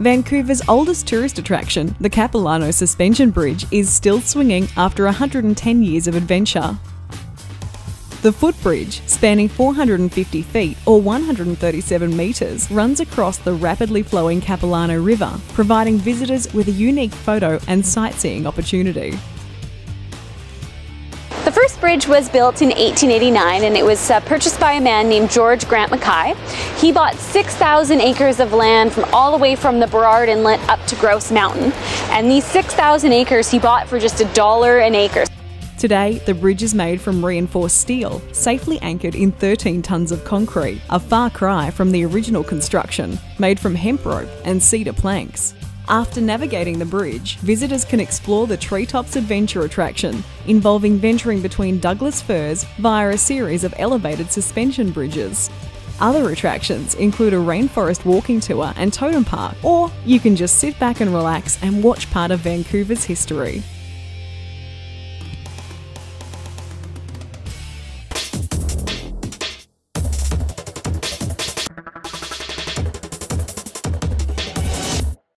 Vancouver's oldest tourist attraction, the Capilano Suspension Bridge, is still swinging after 110 years of adventure. The footbridge, spanning 450 feet or 137 metres, runs across the rapidly flowing Capilano River, providing visitors with a unique photo and sightseeing opportunity. First bridge was built in 1889 and it was uh, purchased by a man named George Grant Mackay. He bought 6,000 acres of land from all the way from the Burrard Inlet up to Grouse Mountain. And these 6,000 acres he bought for just a dollar an acre. Today, the bridge is made from reinforced steel, safely anchored in 13 tonnes of concrete, a far cry from the original construction, made from hemp rope and cedar planks. After navigating the bridge, visitors can explore the Treetops Adventure attraction, involving venturing between Douglas firs via a series of elevated suspension bridges. Other attractions include a rainforest walking tour and totem park, or you can just sit back and relax and watch part of Vancouver's history.